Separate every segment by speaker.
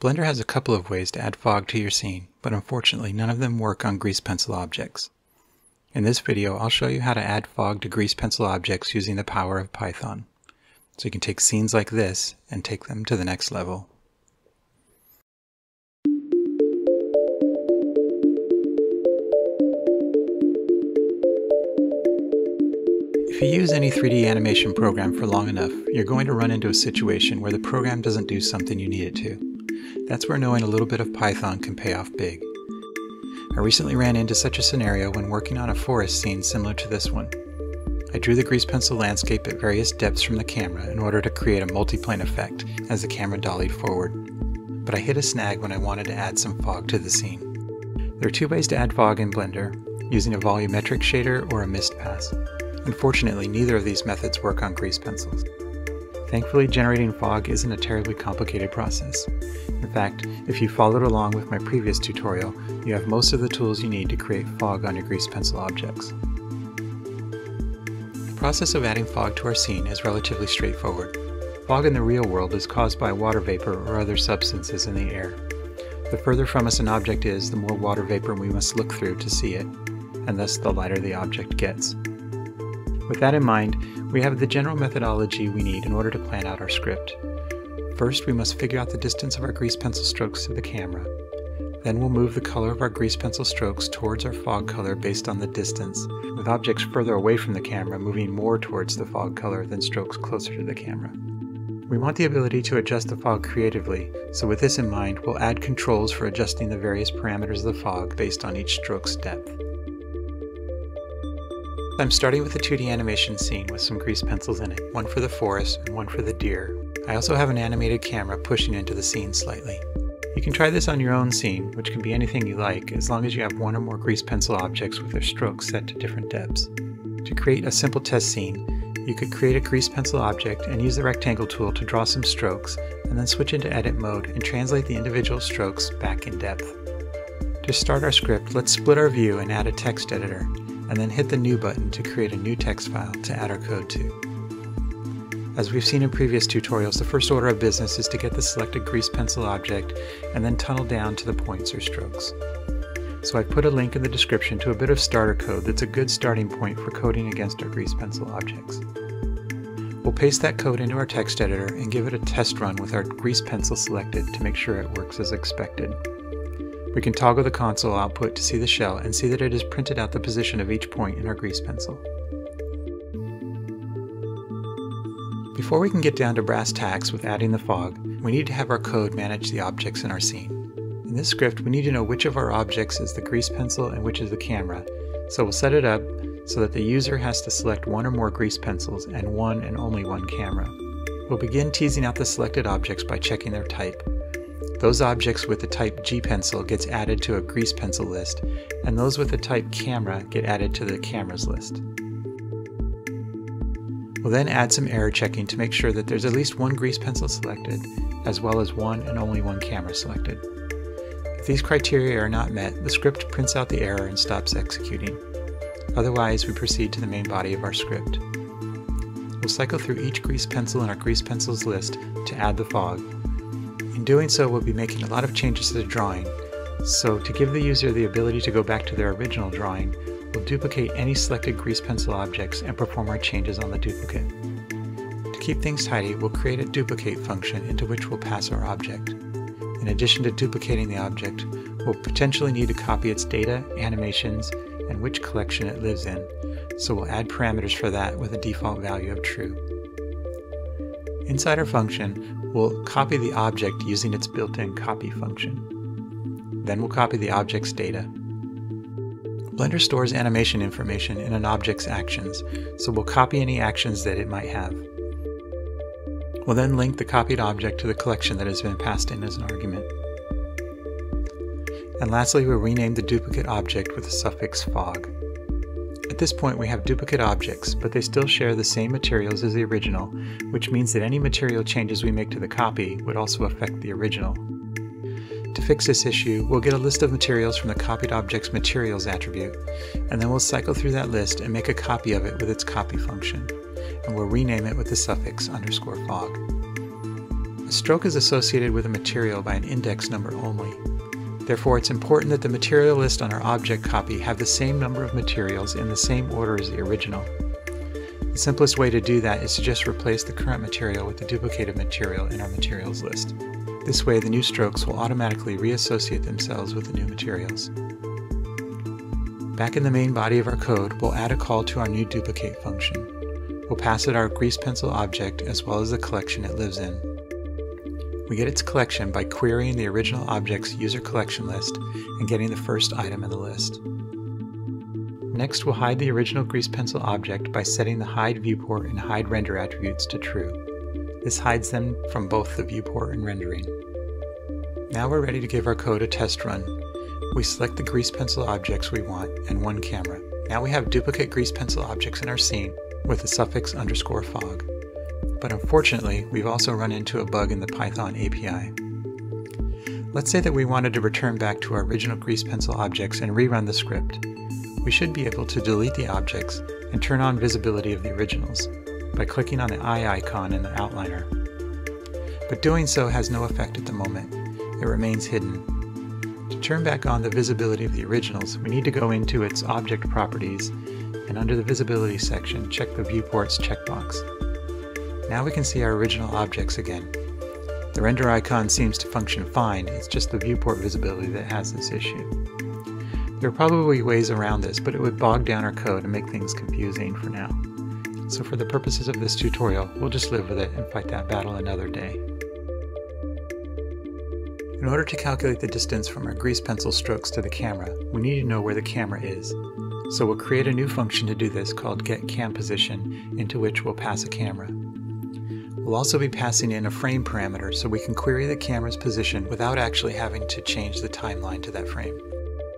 Speaker 1: Blender has a couple of ways to add fog to your scene, but unfortunately none of them work on grease pencil objects. In this video, I'll show you how to add fog to grease pencil objects using the power of Python. So you can take scenes like this and take them to the next level. If you use any 3D animation program for long enough, you're going to run into a situation where the program doesn't do something you need it to. That's where knowing a little bit of Python can pay off big. I recently ran into such a scenario when working on a forest scene similar to this one. I drew the grease pencil landscape at various depths from the camera in order to create a multiplane effect as the camera dollied forward. But I hit a snag when I wanted to add some fog to the scene. There are two ways to add fog in Blender, using a volumetric shader or a mist pass. Unfortunately, neither of these methods work on grease pencils. Thankfully, generating fog isn't a terribly complicated process. In fact, if you followed along with my previous tutorial, you have most of the tools you need to create fog on your grease pencil objects. The process of adding fog to our scene is relatively straightforward. Fog in the real world is caused by water vapor or other substances in the air. The further from us an object is, the more water vapor we must look through to see it, and thus the lighter the object gets. With that in mind, we have the general methodology we need in order to plan out our script. First, we must figure out the distance of our grease pencil strokes to the camera. Then we'll move the color of our grease pencil strokes towards our fog color based on the distance, with objects further away from the camera moving more towards the fog color than strokes closer to the camera. We want the ability to adjust the fog creatively, so with this in mind, we'll add controls for adjusting the various parameters of the fog based on each stroke's depth. I'm starting with a 2D animation scene with some grease pencils in it, one for the forest and one for the deer. I also have an animated camera pushing into the scene slightly. You can try this on your own scene, which can be anything you like, as long as you have one or more grease pencil objects with their strokes set to different depths. To create a simple test scene, you could create a grease pencil object and use the rectangle tool to draw some strokes, and then switch into edit mode and translate the individual strokes back in depth. To start our script, let's split our view and add a text editor, and then hit the New button to create a new text file to add our code to. As we've seen in previous tutorials, the first order of business is to get the selected grease pencil object and then tunnel down to the points or strokes. So I've put a link in the description to a bit of starter code that's a good starting point for coding against our grease pencil objects. We'll paste that code into our text editor and give it a test run with our grease pencil selected to make sure it works as expected. We can toggle the console output to see the shell and see that it has printed out the position of each point in our grease pencil. Before we can get down to brass tacks with adding the fog, we need to have our code manage the objects in our scene. In this script, we need to know which of our objects is the grease pencil and which is the camera, so we'll set it up so that the user has to select one or more grease pencils and one and only one camera. We'll begin teasing out the selected objects by checking their type. Those objects with the type G pencil gets added to a grease pencil list, and those with the type camera get added to the cameras list. We'll then add some error checking to make sure that there's at least one grease pencil selected, as well as one and only one camera selected. If these criteria are not met, the script prints out the error and stops executing. Otherwise, we proceed to the main body of our script. We'll cycle through each grease pencil in our grease pencils list to add the fog, in doing so, we'll be making a lot of changes to the drawing. So to give the user the ability to go back to their original drawing, we'll duplicate any selected grease pencil objects and perform our changes on the duplicate. To keep things tidy, we'll create a duplicate function into which we'll pass our object. In addition to duplicating the object, we'll potentially need to copy its data, animations, and which collection it lives in, so we'll add parameters for that with a default value of true. Inside our function, We'll copy the object using its built-in copy function. Then we'll copy the object's data. Blender stores animation information in an object's actions, so we'll copy any actions that it might have. We'll then link the copied object to the collection that has been passed in as an argument. And lastly, we'll rename the duplicate object with the suffix fog. At this point we have duplicate objects, but they still share the same materials as the original, which means that any material changes we make to the copy would also affect the original. To fix this issue, we'll get a list of materials from the copied object's materials attribute, and then we'll cycle through that list and make a copy of it with its copy function, and we'll rename it with the suffix underscore fog. A stroke is associated with a material by an index number only. Therefore, it's important that the material list on our object copy have the same number of materials in the same order as the original. The simplest way to do that is to just replace the current material with the duplicated material in our materials list. This way, the new strokes will automatically reassociate themselves with the new materials. Back in the main body of our code, we'll add a call to our new duplicate function. We'll pass it our grease pencil object as well as the collection it lives in. We get its collection by querying the original object's user collection list and getting the first item in the list. Next, we'll hide the original grease pencil object by setting the hide viewport and hide render attributes to true. This hides them from both the viewport and rendering. Now we're ready to give our code a test run. We select the grease pencil objects we want and one camera. Now we have duplicate grease pencil objects in our scene with the suffix underscore fog. But unfortunately, we've also run into a bug in the Python API. Let's say that we wanted to return back to our original grease pencil objects and rerun the script. We should be able to delete the objects and turn on visibility of the originals by clicking on the eye icon in the outliner. But doing so has no effect at the moment. It remains hidden. To turn back on the visibility of the originals, we need to go into its object properties and under the visibility section, check the viewports checkbox. Now we can see our original objects again. The render icon seems to function fine, it's just the viewport visibility that has this issue. There are probably ways around this, but it would bog down our code and make things confusing for now. So for the purposes of this tutorial, we'll just live with it and fight that battle another day. In order to calculate the distance from our grease pencil strokes to the camera, we need to know where the camera is. So we'll create a new function to do this called getCamPosition, into which we'll pass a camera. We'll also be passing in a frame parameter so we can query the camera's position without actually having to change the timeline to that frame.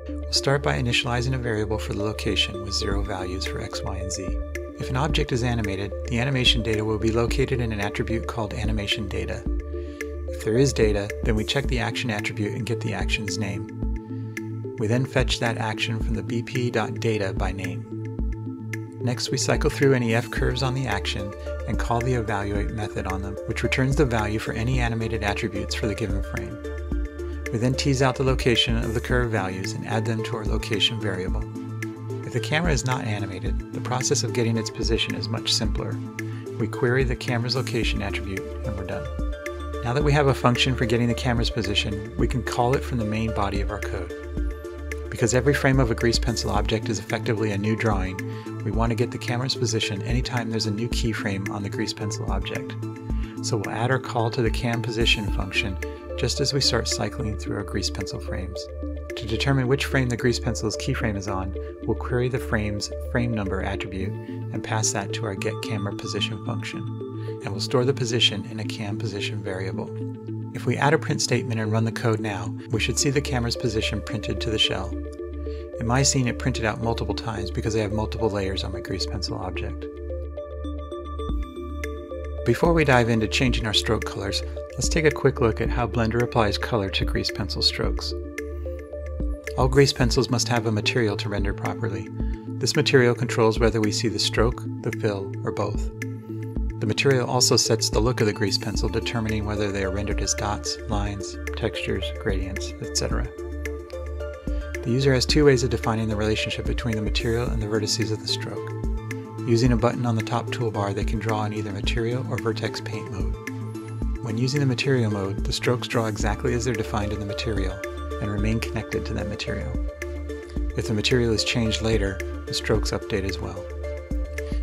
Speaker 1: We'll start by initializing a variable for the location with zero values for x, y, and z. If an object is animated, the animation data will be located in an attribute called animation data. If there is data, then we check the action attribute and get the action's name. We then fetch that action from the bpy.data by name. Next, we cycle through any f-curves on the action and call the evaluate method on them, which returns the value for any animated attributes for the given frame. We then tease out the location of the curve values and add them to our location variable. If the camera is not animated, the process of getting its position is much simpler. We query the camera's location attribute and we're done. Now that we have a function for getting the camera's position, we can call it from the main body of our code. Because every frame of a grease pencil object is effectively a new drawing, we want to get the camera's position anytime there's a new keyframe on the grease pencil object. So we'll add our call to the cam position function just as we start cycling through our grease pencil frames. To determine which frame the grease pencil's keyframe is on, we'll query the frame's frame number attribute and pass that to our get camera position function. And we'll store the position in a cam position variable. If we add a print statement and run the code now, we should see the camera's position printed to the shell. In my scene, it printed out multiple times because I have multiple layers on my grease pencil object. Before we dive into changing our stroke colors, let's take a quick look at how Blender applies color to grease pencil strokes. All grease pencils must have a material to render properly. This material controls whether we see the stroke, the fill, or both. The material also sets the look of the grease pencil, determining whether they are rendered as dots, lines, textures, gradients, etc. The user has two ways of defining the relationship between the material and the vertices of the stroke. Using a button on the top toolbar, they can draw in either material or vertex paint mode. When using the material mode, the strokes draw exactly as they're defined in the material and remain connected to that material. If the material is changed later, the strokes update as well.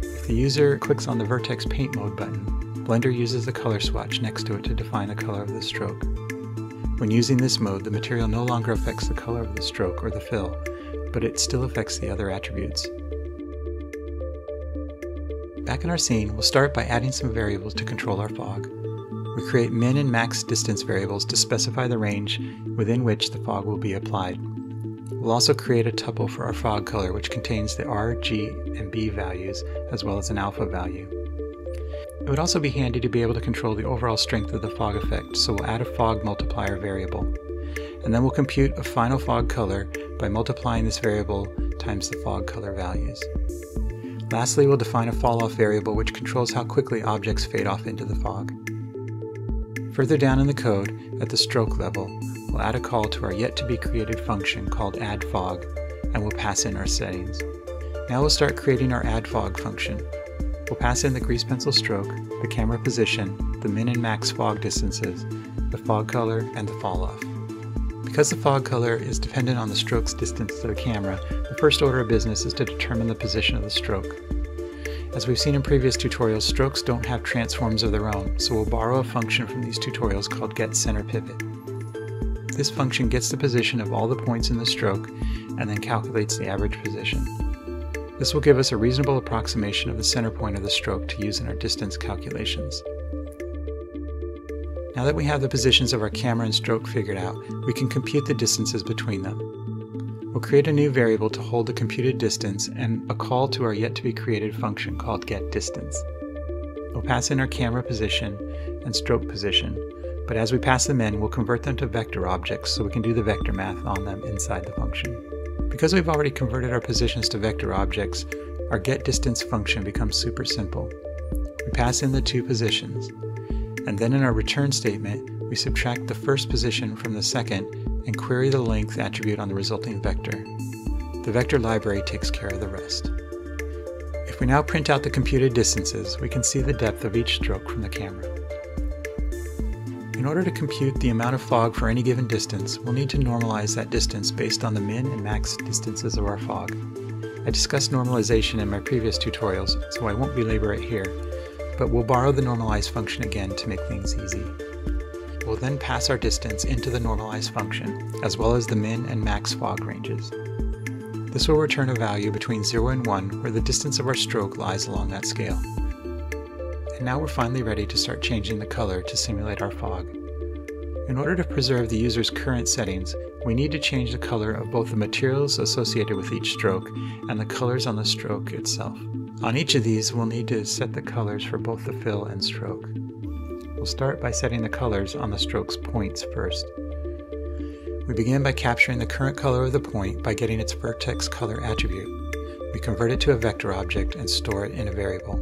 Speaker 1: If the user clicks on the vertex paint mode button, Blender uses the color swatch next to it to define the color of the stroke. When using this mode, the material no longer affects the color of the stroke or the fill, but it still affects the other attributes. Back in our scene, we'll start by adding some variables to control our fog. We create min and max distance variables to specify the range within which the fog will be applied. We'll also create a tuple for our fog color which contains the R, G, and B values as well as an alpha value. It would also be handy to be able to control the overall strength of the fog effect, so we'll add a fog multiplier variable. And then we'll compute a final fog color by multiplying this variable times the fog color values. Lastly, we'll define a falloff variable which controls how quickly objects fade off into the fog. Further down in the code, at the stroke level, we'll add a call to our yet to be created function called add fog, and we'll pass in our settings. Now we'll start creating our add fog function. We'll pass in the grease pencil stroke, the camera position, the min and max fog distances, the fog color, and the fall off. Because the fog color is dependent on the stroke's distance to the camera, the first order of business is to determine the position of the stroke. As we've seen in previous tutorials, strokes don't have transforms of their own, so we'll borrow a function from these tutorials called getCenterPivot. This function gets the position of all the points in the stroke and then calculates the average position. This will give us a reasonable approximation of the center point of the stroke to use in our distance calculations. Now that we have the positions of our camera and stroke figured out, we can compute the distances between them. We'll create a new variable to hold the computed distance and a call to our yet to be created function called getDistance. We'll pass in our camera position and stroke position, but as we pass them in, we'll convert them to vector objects so we can do the vector math on them inside the function. Because we've already converted our positions to vector objects, our getDistance function becomes super simple. We pass in the two positions, and then in our return statement, we subtract the first position from the second and query the length attribute on the resulting vector. The vector library takes care of the rest. If we now print out the computed distances, we can see the depth of each stroke from the camera. In order to compute the amount of fog for any given distance, we'll need to normalize that distance based on the min and max distances of our fog. I discussed normalization in my previous tutorials, so I won't belabor it here, but we'll borrow the normalize function again to make things easy. We'll then pass our distance into the normalize function, as well as the min and max fog ranges. This will return a value between 0 and 1 where the distance of our stroke lies along that scale. And now we're finally ready to start changing the color to simulate our fog. In order to preserve the user's current settings, we need to change the color of both the materials associated with each stroke and the colors on the stroke itself. On each of these, we'll need to set the colors for both the fill and stroke. We'll start by setting the colors on the stroke's points first. We begin by capturing the current color of the point by getting its vertex color attribute. We convert it to a vector object and store it in a variable.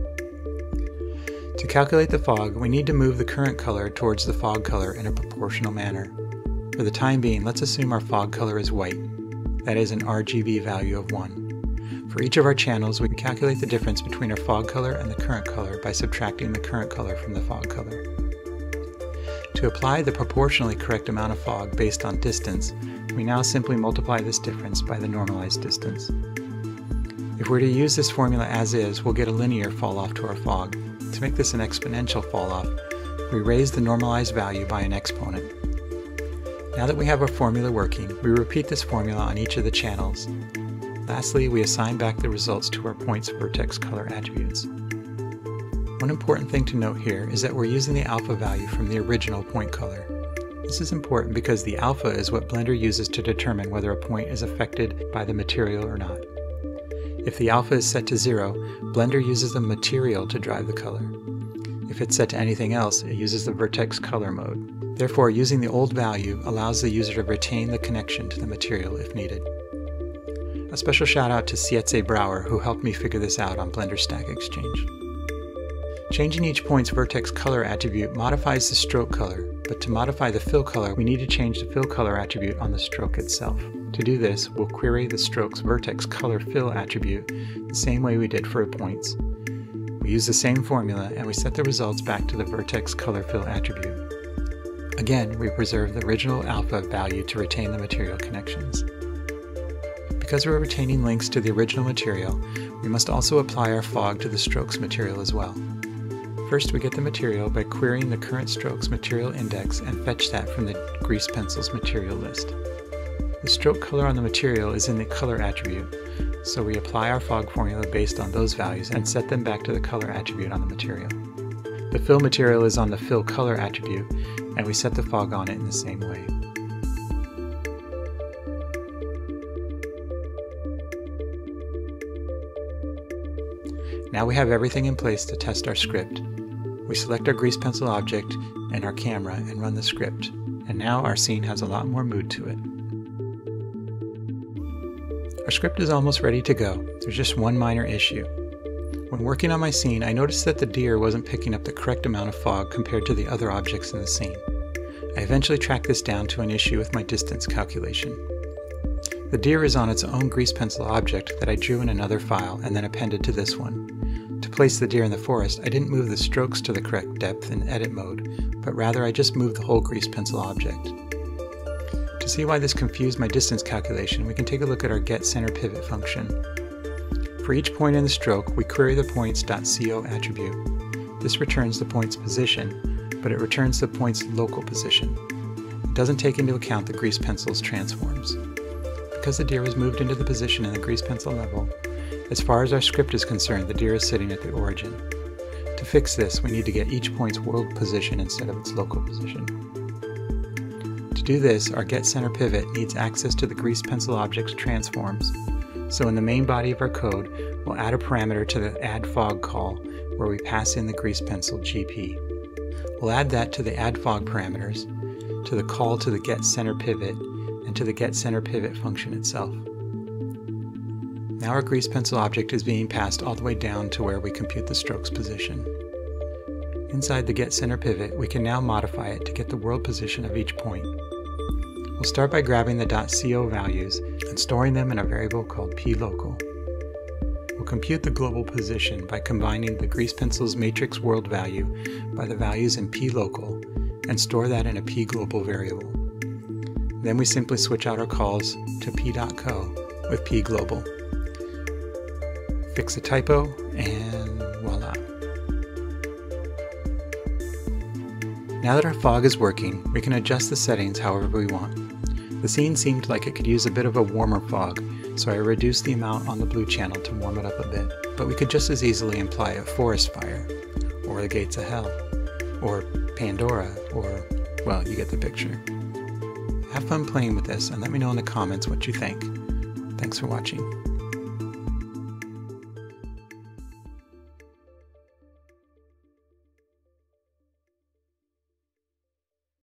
Speaker 1: To calculate the fog, we need to move the current color towards the fog color in a proportional manner. For the time being, let's assume our fog color is white. That is an RGB value of 1. For each of our channels, we can calculate the difference between our fog color and the current color by subtracting the current color from the fog color. To apply the proportionally correct amount of fog based on distance, we now simply multiply this difference by the normalized distance. If we're to use this formula as is, we'll get a linear fall off to our fog. To make this an exponential fall off, we raise the normalized value by an exponent. Now that we have our formula working, we repeat this formula on each of the channels. Lastly, we assign back the results to our point's vertex color attributes. One important thing to note here is that we're using the alpha value from the original point color. This is important because the alpha is what Blender uses to determine whether a point is affected by the material or not. If the alpha is set to zero, Blender uses the material to drive the color. If it's set to anything else, it uses the vertex color mode. Therefore, using the old value allows the user to retain the connection to the material if needed. A special shout out to Sietze Brouwer who helped me figure this out on Blender Stack Exchange. Changing each point's vertex color attribute modifies the stroke color, but to modify the fill color, we need to change the fill color attribute on the stroke itself. To do this, we'll query the stroke's vertex color fill attribute the same way we did for points. We use the same formula and we set the results back to the vertex color fill attribute. Again, we preserve the original alpha value to retain the material connections. Because we're retaining links to the original material, we must also apply our fog to the strokes material as well. First, we get the material by querying the current stroke's material index and fetch that from the grease pencil's material list. The stroke color on the material is in the color attribute, so we apply our fog formula based on those values and set them back to the color attribute on the material. The fill material is on the fill color attribute, and we set the fog on it in the same way. Now we have everything in place to test our script. We select our grease pencil object and our camera and run the script, and now our scene has a lot more mood to it. Our script is almost ready to go. There's just one minor issue. When working on my scene, I noticed that the deer wasn't picking up the correct amount of fog compared to the other objects in the scene. I eventually tracked this down to an issue with my distance calculation. The deer is on its own grease pencil object that I drew in another file and then appended to this one. To place the deer in the forest, I didn't move the strokes to the correct depth in edit mode, but rather I just moved the whole grease pencil object. To see why this confused my distance calculation, we can take a look at our get center pivot function. For each point in the stroke, we query the points.co attribute. This returns the point's position, but it returns the point's local position. It doesn't take into account the grease pencil's transforms. Because the deer was moved into the position in the grease pencil level, as far as our script is concerned, the deer is sitting at the origin. To fix this, we need to get each point's world position instead of its local position. To do this, our get center pivot needs access to the grease pencil object's transforms so in the main body of our code, we'll add a parameter to the add fog call where we pass in the grease pencil GP. We'll add that to the add fog parameters, to the call to the get center pivot, and to the get center pivot function itself. Now our grease pencil object is being passed all the way down to where we compute the stroke's position. Inside the get center pivot, we can now modify it to get the world position of each point. We'll start by grabbing the .co values and storing them in a variable called plocal. We'll compute the global position by combining the grease pencil's matrix world value by the values in plocal and store that in a pglobal variable. Then we simply switch out our calls to p.co with pglobal. Fix a typo and voila. Now that our fog is working, we can adjust the settings however we want. The scene seemed like it could use a bit of a warmer fog, so I reduced the amount on the blue channel to warm it up a bit, but we could just as easily imply a forest fire, or the gates of hell, or Pandora, or, well, you get the picture. Have fun playing with this and let me know in the comments what you think. Thanks for watching.